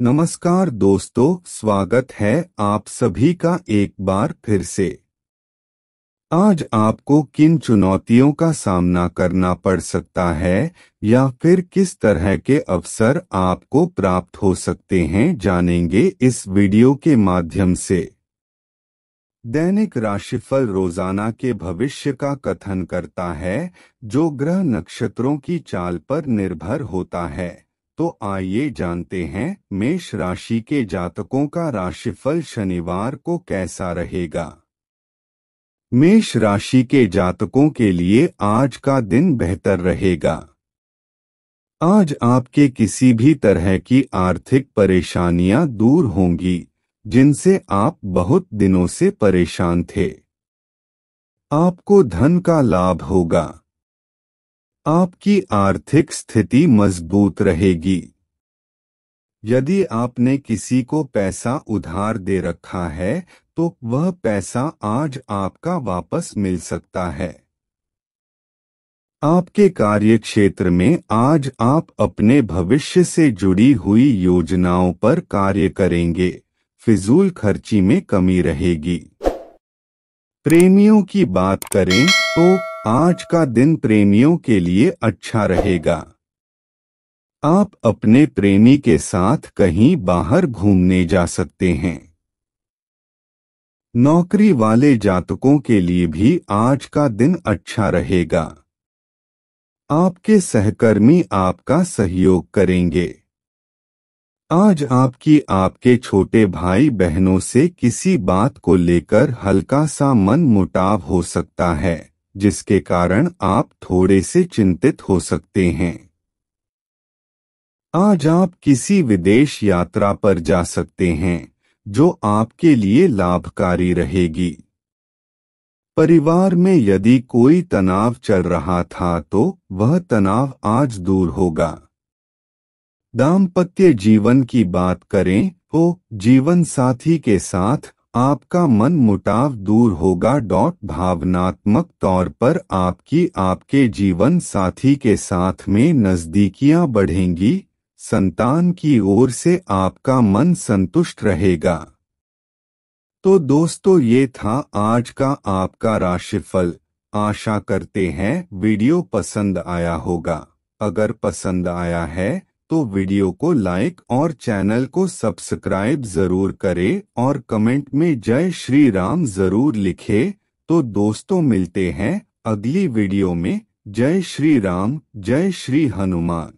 नमस्कार दोस्तों, स्वागत है आप सभी का एक बार फिर से। आज आपको किन चुनौतियों का सामना करना पड़ सकता है, या फिर किस तरह के अवसर आपको प्राप्त हो सकते हैं, जानेंगे इस वीडियो के माध्यम से। दैनिक राशिफल रोज़ाना के भविष्य का कथन करता है, जो ग्रह नक्षत्रों की चाल पर निर्भर होता है। तो आइए जानते हैं मेष राशि के जातकों का राशिफल शनिवार को कैसा रहेगा। मेष राशि के जातकों के लिए आज का दिन बेहतर रहेगा। आज आपके किसी भी तरह की आर्थिक परेशानियाँ दूर होंगी, जिनसे आप बहुत दिनों से परेशान थे। आपको धन का लाभ होगा। आपकी आर्थिक स्थिति मज़बूत रहेगी। यदि आपने किसी को पैसा उधार दे रखा है तो वह पैसा आज आपका वापस मिल सकता है। आपके कार्य क्षेत्र में आज आप अपने भविष्य से जुड़ी हुई योजनाओं पर कार्य करेंगे। फिजूल खर्ची में कमी रहेगी। प्रेमियों की बात करें तो आज का दिन प्रेमियों के लिए अच्छा रहेगा। आप अपने प्रेमी के साथ कहीं बाहर घूमने जा सकते हैं। नौकरी वाले जातकों के लिए भी आज का दिन अच्छा रहेगा। आपके सहकर्मी आपका सहयोग करेंगे। आज आपकी आपके छोटे भाई बहनों से किसी बात को लेकर हल्का सा मन मुटाव हो सकता है। जिसके कारण आप थोड़े से चिंतित हो सकते हैं। आज आप किसी विदेश यात्रा पर जा सकते हैं, जो आपके लिए लाभकारी रहेगी। परिवार में यदि कोई तनाव चल रहा था तो वह तनाव आज दूर होगा। दाम्पत्य जीवन की बात करें तो जीवन साथी के साथ आपका मन मुटाव दूर होगा. डॉट भावनात्मक तौर पर आपकी आपके जीवन साथी के साथ में नजदीकियाँ बढ़ेंगी. संतान की ओर से आपका मन संतुष्ट रहेगा. तो दोस्तों, ये था आज का आपका राशिफल. आशा करते हैं वीडियो पसंद आया होगा. अगर पसंद आया है तो वीडियो को लाइक और चैनल को सब्सक्राइब ज़रूर करें और कमेंट में जय श्री राम ज़रूर लिखें। तो दोस्तों, मिलते हैं अगली वीडियो में जय श्री राम, जय श्री हनुमान